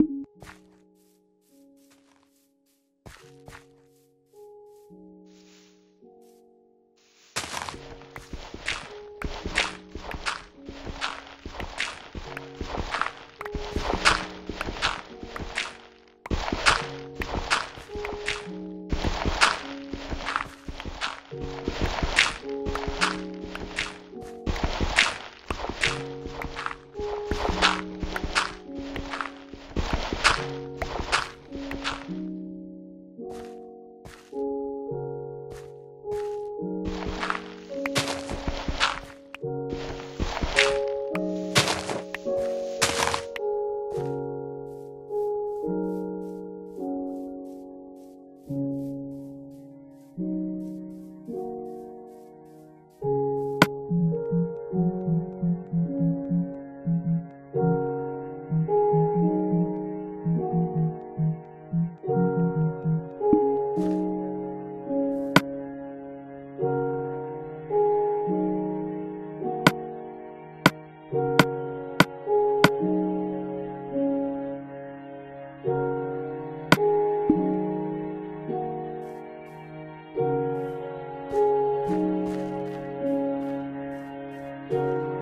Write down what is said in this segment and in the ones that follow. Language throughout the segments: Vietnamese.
You あ。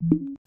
you